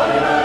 Hallelujah.